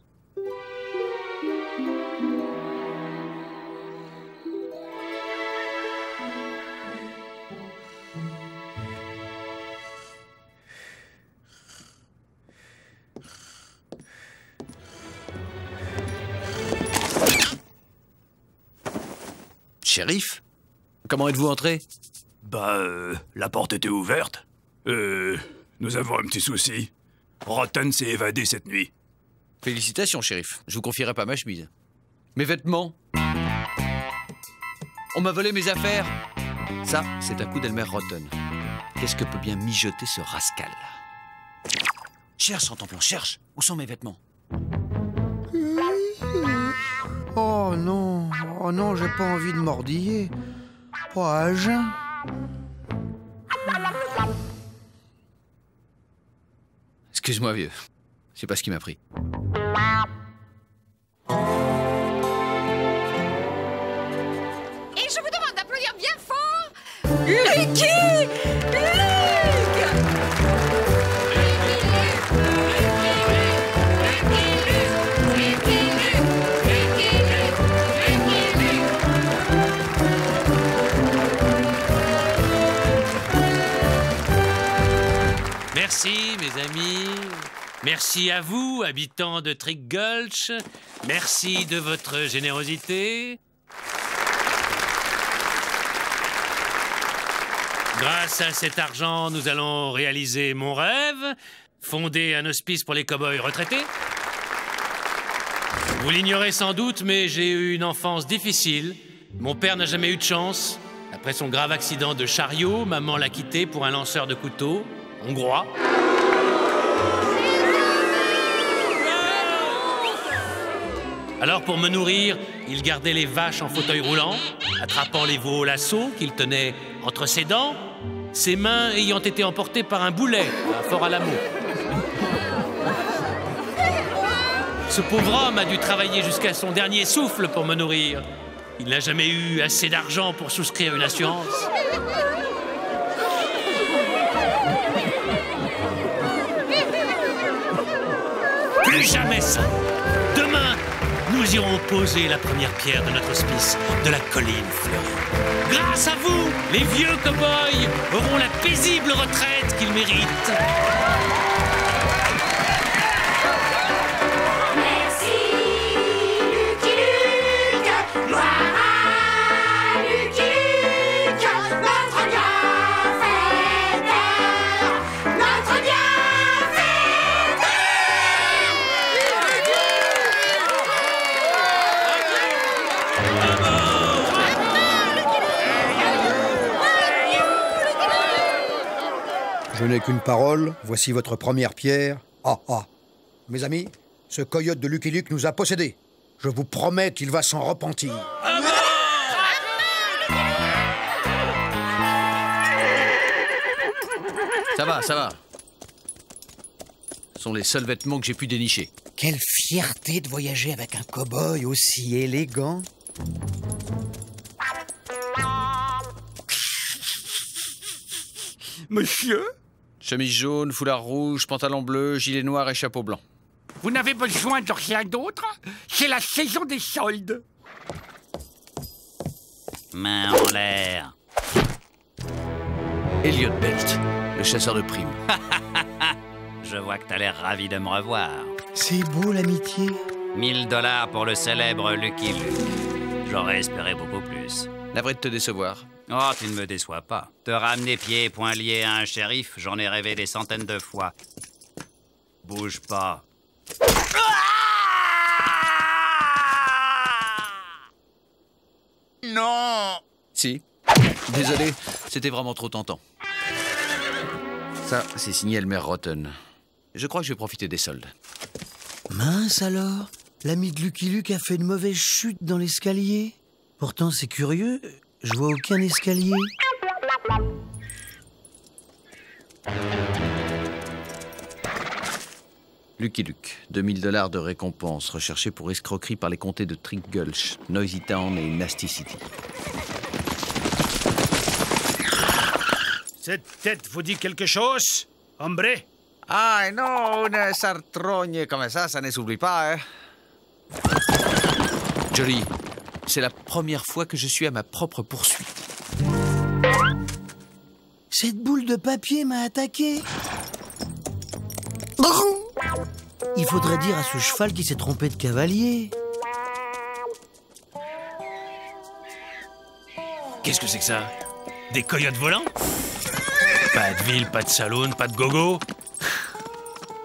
Shérif Comment êtes-vous entré? Bah, euh, la porte était ouverte. Euh, nous avons un petit souci. Rotten s'est évadé cette nuit. Félicitations, shérif. Je vous confierai pas ma chemise. Mes vêtements? On m'a volé mes affaires Ça, c'est un coup d'Elmer Rotten. Qu'est-ce que peut bien mijoter ce rascal? Cherche, en plan, cherche Où sont mes vêtements? Oh non, oh non, j'ai pas envie de mordiller. Pas à jeun. Excuse-moi, vieux. C'est pas ce qui m'a pris. Et je vous demande d'applaudir bien fort Lucky Merci, mes amis. Merci à vous, habitants de Trick Gulch. Merci de votre générosité. Grâce à cet argent, nous allons réaliser mon rêve, fonder un hospice pour les cow-boys retraités. Vous l'ignorez sans doute, mais j'ai eu une enfance difficile. Mon père n'a jamais eu de chance. Après son grave accident de chariot, maman l'a quitté pour un lanceur de couteau, hongrois. Alors pour me nourrir, il gardait les vaches en fauteuil roulant, attrapant les veaux au lasso qu'il tenait entre ses dents, ses mains ayant été emportées par un boulet à Fort Alamo. Ce pauvre homme a dû travailler jusqu'à son dernier souffle pour me nourrir. Il n'a jamais eu assez d'argent pour souscrire une assurance. Plus jamais ça. Demain, nous irons poser la première pierre de notre hospice de la colline fleurie. Grâce à vous, les vieux cow-boys auront la paisible retraite qu'ils méritent. N'ai qu'une parole, voici votre première pierre. Ah ah. Mes amis, ce coyote de Lucky Luke nous a possédés. Je vous promets qu'il va s'en repentir. Ça va, ça va. Ce sont les seuls vêtements que j'ai pu dénicher. Quelle fierté de voyager avec un cow-boy aussi élégant. Monsieur Chemise jaune, foulard rouge, pantalon bleu, gilet noir et chapeau blanc. Vous n'avez besoin de rien d'autre? C'est la saison des soldes. Main en l'air. Elliot Belt, le chasseur de primes. Je vois que t'as l'air ravi de me revoir. C'est beau l'amitié. 1000 dollars pour le célèbre Lucky Luke. J'aurais espéré beaucoup plus. Navré de te décevoir. Oh, tu ne me déçois pas. Te ramener pieds et poings liés à un shérif, j'en ai rêvé des centaines de fois. Bouge pas. Non Si. Désolé, c'était vraiment trop tentant. Ça, c'est signé Elmer Rotten. Je crois que je vais profiter des soldes. Mince alors L'ami de Lucky Luke a fait une mauvaise chute dans l'escalier. Pourtant, c'est curieux, je vois aucun escalier. Lucky Luke, 2000 dollars de récompense recherché pour escroquerie par les comtés de Trick Gulch, Noisy Town et Nasty City. Cette tête vous dit quelque chose Hombre? Ah non, une sartrogne comme ça, ça ne s'oublie pas, hein Jolie, c'est la première fois que je suis à ma propre poursuite. Cette boule de papier m'a attaqué. Il faudrait dire à ce cheval qui s'est trompé de cavalier. Qu'est-ce que c'est que ça? Des coyotes volants? Pas de ville, pas de saloon, pas de gogo?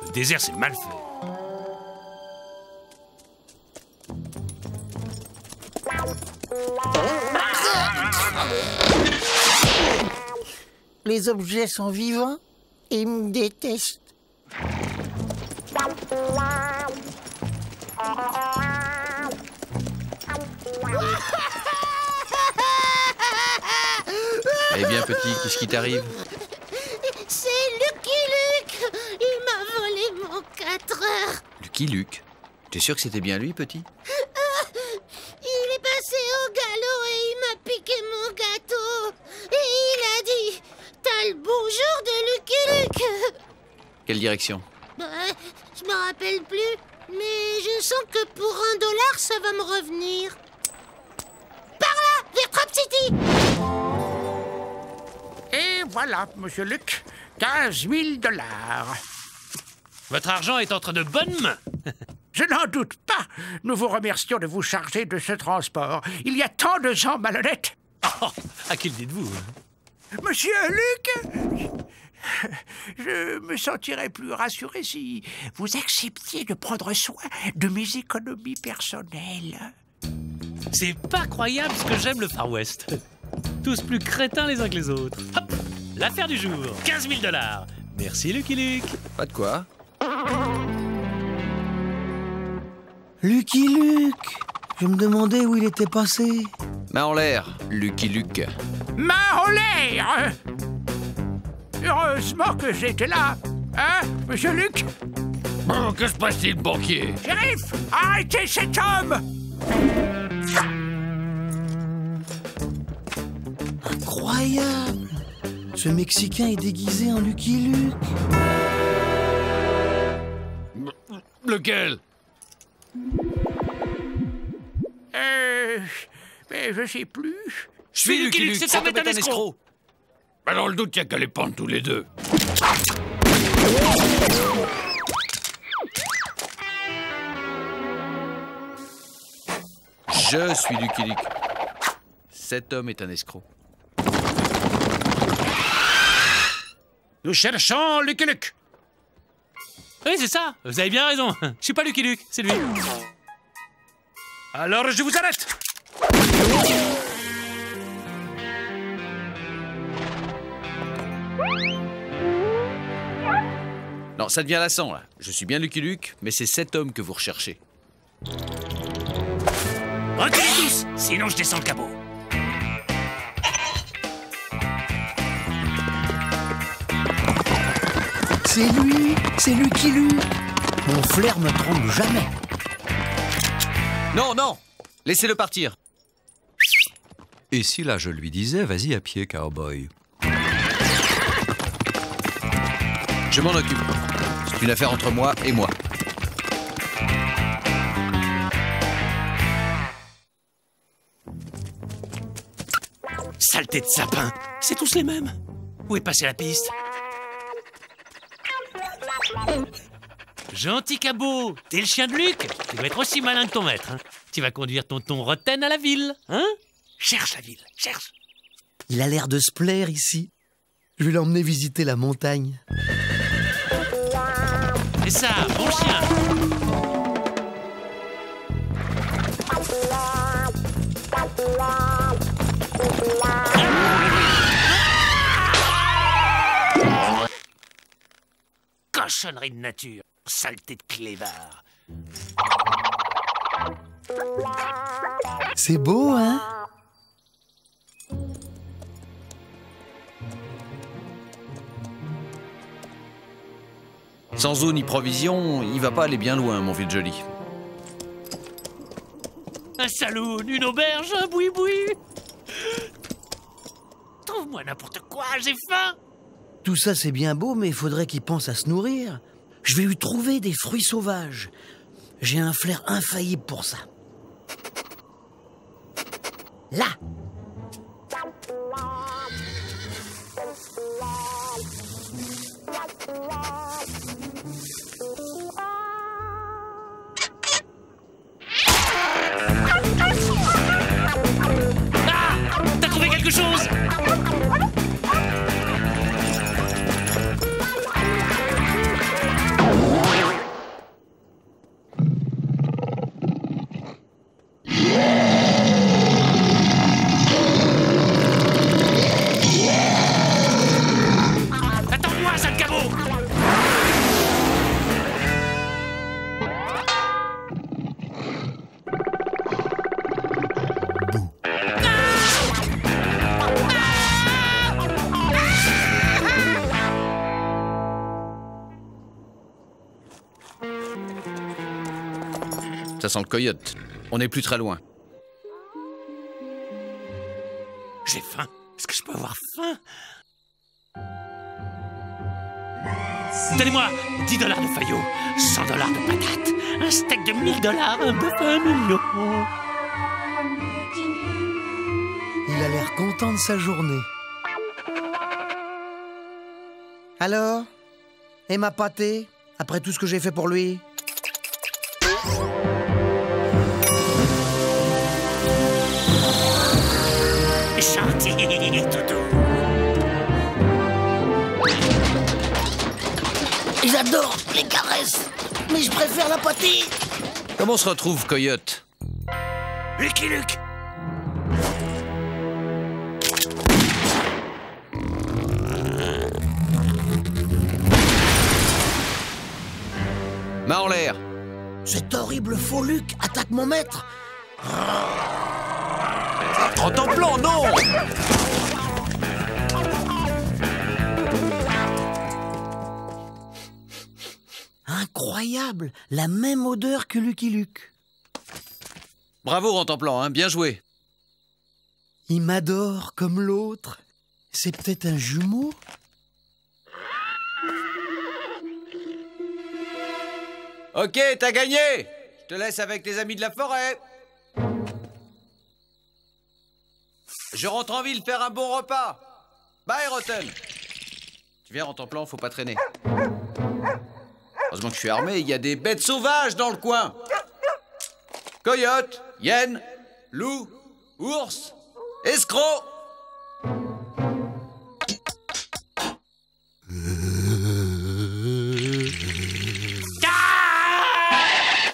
Le désert, c'est mal fait. Les objets sont vivants et me détestent. Eh bien, petit, qu'est-ce qui t'arrive? C'est Lucky Luke. Il m'a volé mon 4 heures. Lucky Luke? T'es sûr que c'était bien lui, petit Ah, Il est passé au galop et il m'a piqué mon gâteau Et il a dit T'as le bonjour de Lucky Luke Quelle direction Bah, Je me rappelle plus, mais je sens que pour un dollar, ça va me revenir. Par là, vers Trap City Et voilà, monsieur Luc, 15 000 dollars. Votre argent est entre de bonnes mains. Je n'en doute pas. Nous vous remercions de vous charger de ce transport. Il y a tant de gens malhonnêtes. Oh, à qui le dites-vous Monsieur Luc Je me sentirais plus rassuré si vous acceptiez de prendre soin de mes économies personnelles. C'est pas croyable ce que j'aime le Far West. Tous plus crétins les uns que les autres. Hop L'affaire du jour, 15 000 dollars. Merci Lucky Luke. Pas de quoi. Lucky Luke Je me demandais où il était passé. Main en l'air, Lucky Luke. Main en l'air Heureusement que j'étais là. Hein, monsieur Luc Oh, que se passe-t-il, banquier Shérif, arrêtez cet homme Incroyable Ce Mexicain est déguisé en Lucky Luke. Lequel Euh... Mais je sais plus. Je suis Lucky Luke, cet homme est un escroc Bah dans le doute, il y a qu'à les pendre tous les deux. Je suis Lucky Luke. Cet homme est un escroc. Nous cherchons Lucky Luke. Oui, c'est ça. Vous avez bien raison. Je suis pas Lucky Luke, c'est lui. Alors je vous arrête. Non, ça devient lassant, là. Je suis bien Lucky Luke, mais c'est cet homme que vous recherchez. Reculez tous, sinon je descends le capot. C'est lui C'est Lucky Luke Mon flair me trompe jamais. Non, non Laissez-le partir. Et si là je lui disais, vas-y à pied, cowboy Je m'en occupe. C'est une affaire entre moi et moi. Saleté de sapin. C'est tous les mêmes. Où est passée la piste Gentil cabot, t'es le chien de Luc Tu dois être aussi malin que ton maître. hein. Tu vas conduire tonton Rotten à la ville, hein Cherche la ville, cherche. Il a l'air de se plaire ici. Je vais l'emmener visiter la montagne. C'est ça, bon chien Cochonnerie de nature, saleté de clévard. C'est beau, hein? Sans eau ni provision, il va pas aller bien loin, mon vieux joli. Un saloon, une auberge, un boui-boui Trouve-moi n'importe quoi, j'ai faim Tout ça, c'est bien beau, mais il faudrait qu'il pense à se nourrir. Je vais lui trouver des fruits sauvages. J'ai un flair infaillible pour ça. Là sent le coyote. On n'est plus très loin. J'ai faim. Est-ce que je peux avoir faim? Donnez-moi 10 dollars de faillot, 100 dollars de patates, un steak de 1000 dollars, un bœuf à un million. Il a l'air content de sa journée. Alors Et ma pâtée Après tout ce que j'ai fait pour lui Gentil, toutou. J'adore les caresses, mais je préfère la pâtée. Comment on se retrouve, coyote? Lucky Luke Main en l'air Cet horrible faux Luc attaque mon maître. Plan, non Incroyable la même odeur que Lucky Luke. Bravo, Rentemplant, hein, bien joué. Il m'adore comme l'autre. C'est peut-être un jumeau? Ok, t'as gagné Je te laisse avec tes amis de la forêt. Je rentre en ville faire un bon repas. Bye, Rotten. Tu viens, Rentemplant, faut pas traîner. Heureusement que je suis armé, il y a des bêtes sauvages dans le coin. Coyote, hyène, loup, ours, escroc.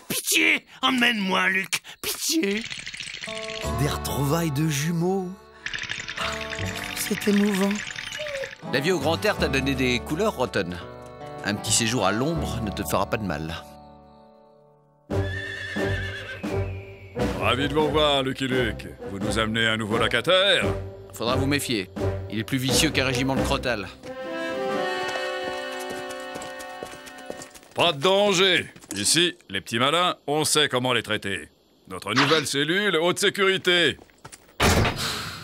Pitié Emmène-moi, Luc Pitié Des retrouvailles de jumeaux. C'est émouvant. La vie au grand air t'a donné des couleurs, Rotten. Un petit séjour à l'ombre ne te fera pas de mal. Ravi de vous revoir, Lucky Luke. Vous nous amenez un nouveau locataire Faudra vous méfier. Il est plus vicieux qu'un régiment de crotal. Pas de danger. Ici, les petits malins, on sait comment les traiter. Notre nouvelle cellule haute sécurité.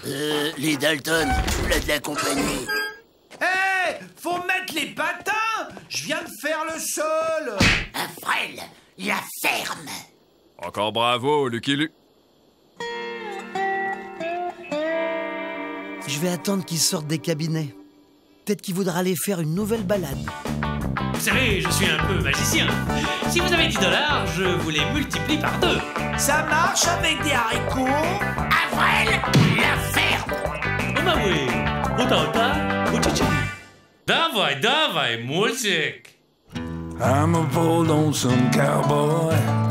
Euh, les Dalton, voilà de la compagnie. Hé Faut mettre les patins Je viens de faire le sol Un frêle, la ferme. Encore bravo, Lucky Luke. Je vais attendre qu'il sorte des cabinets. Peut-être qu'il voudra aller faire une nouvelle balade. Vous savez, je suis un peu magicien. Si vous avez 10 dollars, je vous les multiplie par deux. Ça marche avec des haricots? Avril, la ferme. Oh Maui, Utauta, Uchichi. Dawaj, dawaj, music. I'm a bold lonesome cowboy.